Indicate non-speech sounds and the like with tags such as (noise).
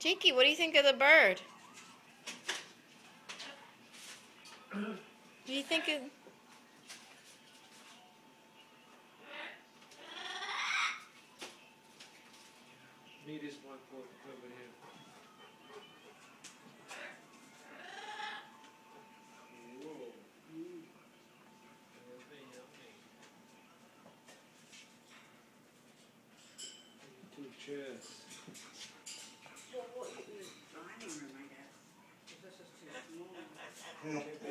Tiki, what do you think of the bird? Do you think of... Meet is one for over here. Whoa. Não. (laughs)